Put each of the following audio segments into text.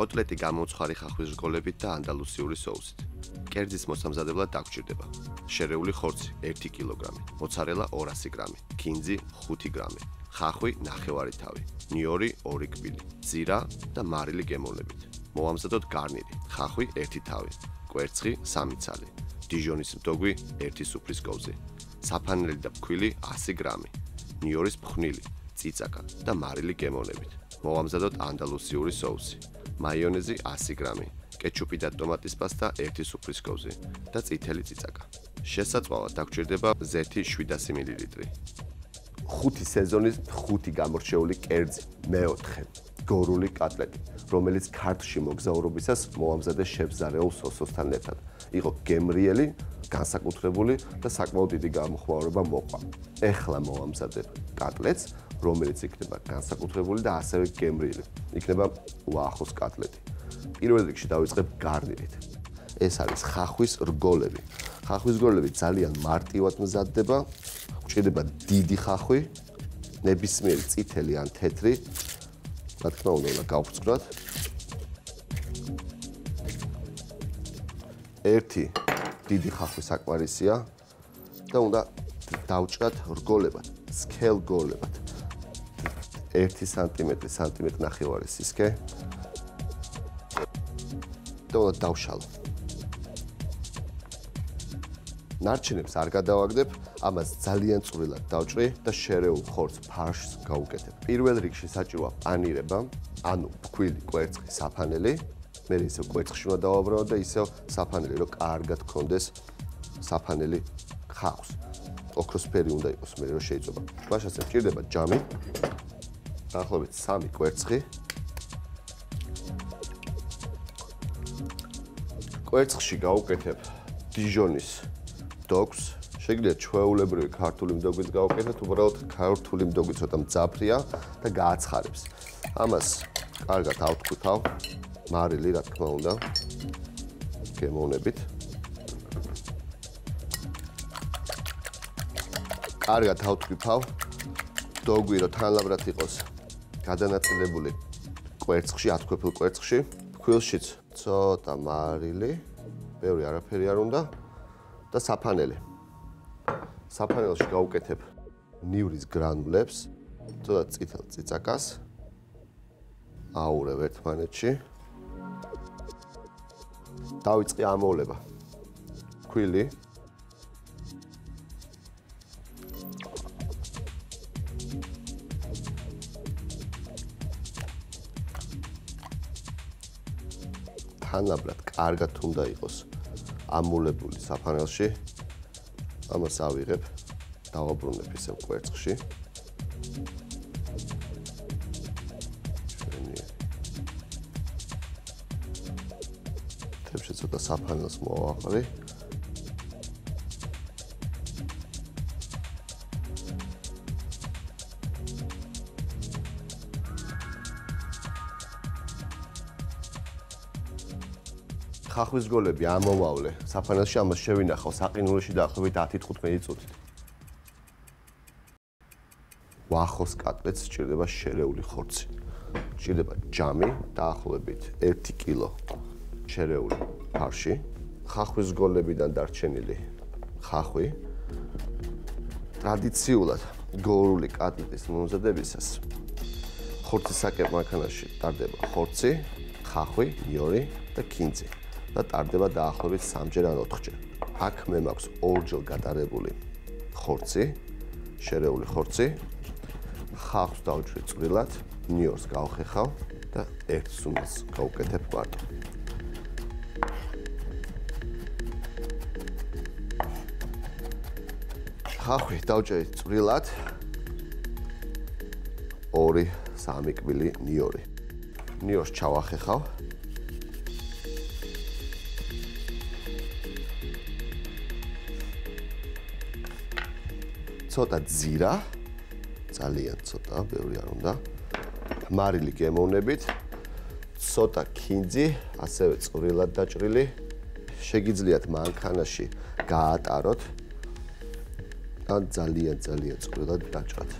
კოტლეტი გამომცხვარი ხახვის რგოლებით და ანდალუსიური соусით. კერძის მოსამზადებლად დაგჭირდება: შერეული ხორცი 1 კილოგრამი, მოცარელა 200 გრამი, ქინძი 5 გრამი, ხახვი ნახევარი თავი, ნიორი 2 კბილი, ძირა და მარილი გემოვნებით. მოვამზადოთ გარნირი: ხახვი 1 თავი, კვერცხი 3 ცალი, დიჟონის მდოგვი 1 სუფრის კოვზი, საფანელი და ფქვილი 100 გრამი, ნიორის ფხვნილი, წიწაკა და მარილი გემოვნებით. მოვამზადოთ ანდალუსიური соусი. მაიონეზი 100 გრამი, კეჩუპი და ტომატის პასტა 1 სუფრის კოვზი და წითელი ციცაკა. შესაძლოა დაგჭირდება ზეთი 700 მილილიტრი. ხუთი სეზონის ხუთი გამორჩეული კერძი მეოთხე გორული კატლეტი რომელიც ქართლში მოგზაურობისას მოამზადეს შებზარეულ სოსოსთან ერთად იყო გემრიელი განსაკუთრებული და საკმაოდ დიდი გამოხმაურება მოყვა ეხლა მოამზადებ კატლეტს რომელიც იქნება განსაკუთრებული და ასევე გემრიელი იქნება უახლოს კატლეტი პირველ რიგში დავიწყებ გარნირით ეს არის ხახვის რგოლები ხახვის რგოლები ძალიან მარტივად მზადდება ჭირდება დიდი ხახვი, ნებისმიერი წითელი ან თეთრი. რა თქმა უნდა, უნდა გავფრთხილოთ. ერთი დიდი ხახვი საკმარისია და უნდა დავჭრათ რგოლებად, სქელ გოლებად. 1 სანტიმეტრი, სანტიმეტრი ნახევარი სისქე. და უნდა დავშალო. ნარჩენებს არ გადავაგდებ, ამას ძალიან წვრილად დავჭრი და შერეულ ხორცს ფარშს გავუკეთებ. პირველ რიგში საჭიროა პანირება, ანუ ფქვილი კვერცხი საფანელი. მე ისე კვერცხში უნდა დავაბრალო და ისე საფანელი, რომ კარგად კონდეს საფანელი ხავს. ოქროსფერი უნდა იყოს მე რომ შეიძლება. მაშასე მჭირდება ჯამი. დაახლოებით 3 კვერცხი. კვერცხში გავუკეთებ დიჟონის დოგს შეგიძლიათ ჩვეულებრივი ქართული მდოგვიც გავუკეთოთ, უბრალოდ ქართული მდოგვი ცოტა მძაფრია და გააცხარებს. ამას კარგად ავთქვითავ. მარილი, რა თქმა უნდა. გემოვნებით. კარგად ავთქვითავ. დოგვი რო თანაბრად იყოს გადანაწილებული კვერცხში, ათქვეფილ კვერცხში, ფქვილშიც ცოტა მარილი. ბევრი არაფერი არ უნდა. და საფანელი. საფანელში გავუკეთებ ნივრის გრანულებს, თუნდაც წითელ ციცაკას. აურევ ერთმანეთში. დავიწყე ამოვლება. ქვილი. თანაბრად კარგად უნდა იყოს ამულებული საფანელში. ამას ავიღებ, დავაბრუნებ ისევ კვერცხში. თებს ცოტა საფანელს მოვაყრი. ხახვის გოლები ამომავლე საფანელში ამას შევინახავ საყინულში დაახლოებით 10-15 წუთით. ვახოს კატლეტს სჭირდება შერეული ხორცი. სჭირდება ჯამი დაახლოებით 1 კილო შერეული ფარში. ხახვის გოლებიდან დარჩენილი ხახვი. ტრადიციულად გორული კატლეტის მომზადებისას ხორცის საკებ მანქანაში ტარდება ხორცი ხახვი იორი და კინძი და ტარდება დაახლოებით 3ჯერ ან 4ჯერ. აქ მე მაქვს ორჯერ გადარებული ხორცი, შერეული ხორცი. ხახს დავჭრი წვრილად, ნიორს გავხეხავ და ერთ სუნს გავუკეთებ მარტო. ხახვი დავჭრი წვრილად. 2-3 კბილი ნიორი. ნიორს ჩავახეხავ. ცოტა ძირა ძალიან ცოტა, ბევრი არ უნდა. მარილი გემოვნებით. ცოტა კინძი, ასევე წვრილად დაჭრილი. შეგიძლიათ მანქანაში გაატაროთ. ან ძალიან ძალიან წვრილად დაჭრათ.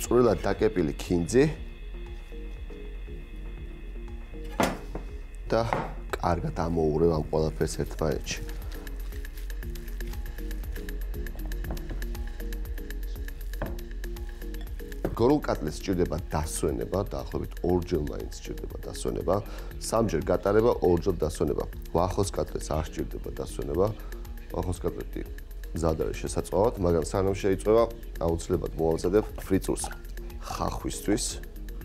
წვრილად დაკეპილი ქინძი და კარგად ამოურევ ამ ყველაფერს ერთმანეთში. გორონ კატლეს სჭირდება დასვენება, დაახლოებით ორჯერ მაინც სჭირდება დასვენება, სამჯერ გატარება, ორჯერ დასვენება. ვახოს კატლეს არ სჭირდება დასვენება. ვახოს კატლეტი მზადარი შესაძლოა, მაგრამ სანამ შეიწევა, აუცილებლად მოამზადებ ფრიწურს ხახვისთვის.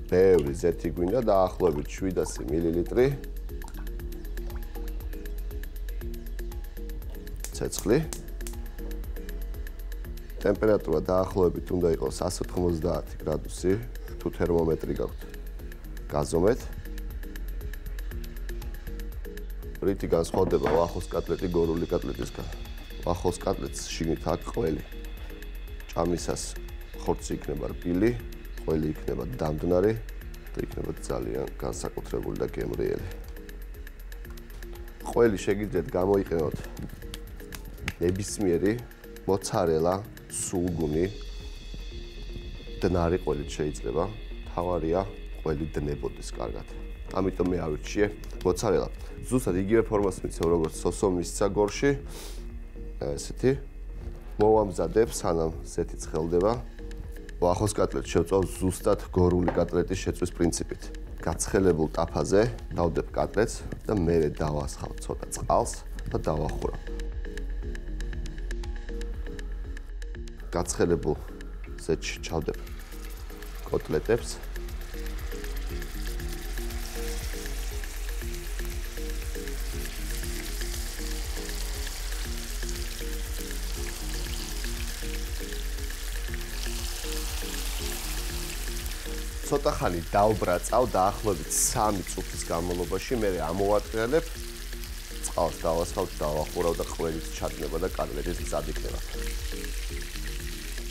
ბევრი ზეთი გვინდა, დაახლოებით 700 მილილიტრი. ცეცხლი ტემპერატურა დაახლოებით უნდა იყოს 190 გრადუსი, თუ თერმომეტრი გაქვთ. გაზომეთ. რითი განსხვავდება ვახოს კატლეტი გორული კატლეტისგან? ვახოს კატლეტს შიგნით აქვს ყველი. ჭამისას ხორცი იქნება რბილი, ყველი იქნება დამდნარი და იქნება ძალიან განსაკუთრებული და გემრიელი. ყველი შეგიძლიათ გამოიყენოთ ნებისმიერი მოცარელა, სულგუნი დნარი ყველით შეიძლება. თავარია ყველი დნებოდეს კარგად. ამიტომ მე ავირჩიე მოცარელა. ზუსტად იგივე ფორმას მიცემ როგორც სოსომის საგორში. ესეთი მოვამზადებ სანამ ზეთი ცხელდება. ვახოს კატლეტს შევწავ ზუსტად გორული კატლეტის შეწვის პრინციპით. გაცხელებულ ტაფაზე დავდებ კატლეტს და მერე დავასხავ ცოტა წყალს და დავახურავ. გაცხელებულ ზეთში ჩავდებ კოტლეტებს. ცოტა ხანი დაუბრაწავ დაახლოებით 3 წუთის განმავლობაში მე ამოვატრიალებ წყალს დავასხავ დავახურავ და ყველით ჩადნება და კოტლეტის მზად იქნება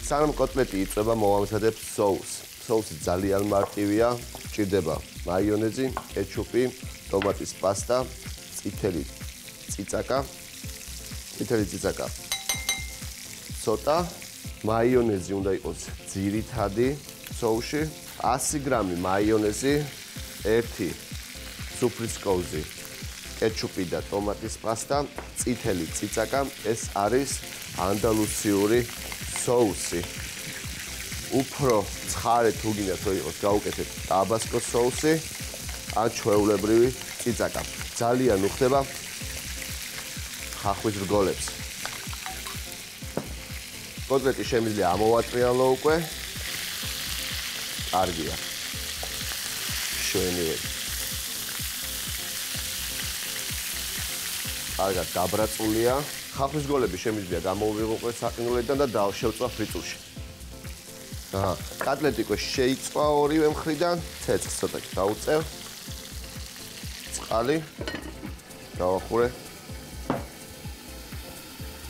სანამ კოტლეტი იწება, მოვამზადებ სოუსს. სოუსი ძალიან მარტივია, ჭირდება მაიონეზი, კეჩუპი, ტომატის პასტა, წითელი წიწაკა, წითელი წიწაკა. ცოტა მაიონეზი უნდა იყოს ძირითადი სოუსში, 100 გრამი მაიონეზი, 1 სუფრის კოვზი, კეჩუპი და ტომატის პასტა, წითელი წიწაკა, ეს არის ანდალუსიური соуსი უფრო ცხარე თუ გინდათ რომ იყოს, გაუკეთეთ ტაბასკო соуსი ან ჩვეულებრივი წიწაკა. ძალიან უხდება ხახვის რგოლებს. კოტლეტი შემიძლია ამოვატრიალო უკვე. კარგია. შვენიერი. კარგად დაბრაწულია. ხახვის გოლები შემიძლია გამოვიღო საყინულიდან და დავშევწვა ფრიტურში. აჰა, კატლეტიკო შეიწვა ორივე მხრიდან, ცეცხლს ცოტა დაუწევ. წყალი დავახურე.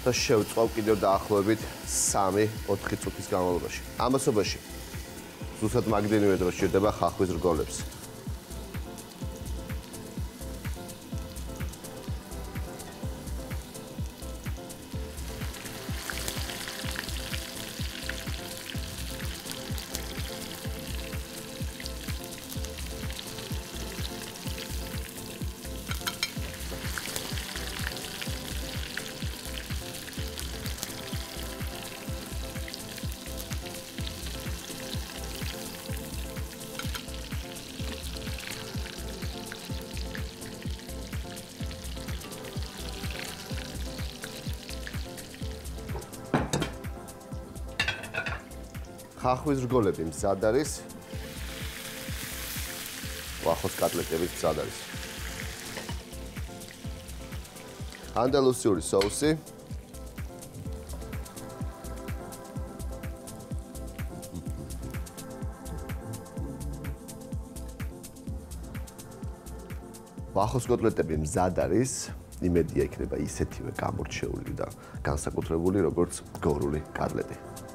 და შევწვავ კიდევ დაახლოებით 3-4 წუთის განმავლობაში. ამასობაში ზუსტად მაგდენივე დრო შედება ხახვის რგოლებს. ხახვის რგოლები მზად არის. ვახოს კატლეტები მზად არის. ანდალუსიური соуსი. ვახოს კოტლეტები მზად არის. იმედია იქნება ისეთივე გამორჩეული და განსაკუთრებული, როგორც გორული კატლეტი.